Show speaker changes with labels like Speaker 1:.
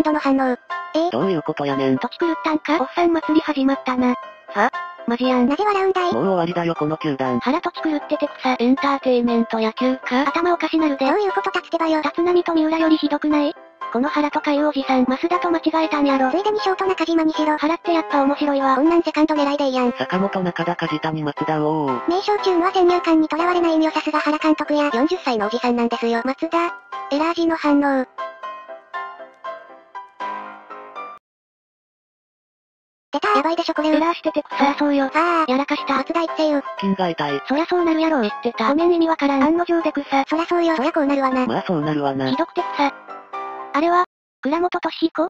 Speaker 1: ンドの反応。え？
Speaker 2: どういうことやねん。
Speaker 3: 土地狂ったんか？おっさん祭り始まったな。
Speaker 2: は？
Speaker 3: マジやん。
Speaker 1: なぜ笑うんだい
Speaker 2: もう終わりだよこの球団。
Speaker 3: 腹土地狂ってて草、エンターテイメント野球か？頭おかしなるで
Speaker 1: ど。ういうこと立つてばよ。
Speaker 3: 立浪と三浦よりひどくない？この原とかいうおじさん、増田と間違えたんやろ
Speaker 1: つ。いでにショート中島にしろ。
Speaker 3: 原ってやっぱ面白いわ
Speaker 1: こ。んなんセカンド狙いでいいやん。
Speaker 2: 坂本中田梶谷松田おお。
Speaker 1: 名称チューンは先入観にとらわれないんよさすが原監督や40歳のおじさんなんですよ。松田。エラー時の反応。出たやばいでしょこれ。
Speaker 3: エラーしてて草、そうよ。
Speaker 1: あー。
Speaker 3: やらかした。
Speaker 1: 松田一世よ。
Speaker 2: 金が痛い。
Speaker 3: そりゃそうなるやろ知ってた。ごめん意味わからん。案の定で草。
Speaker 1: そりゃそうよ。そりゃこうなるわな。
Speaker 2: まあそうなるわな
Speaker 3: ひ。どくて草。あれは、倉本俊彦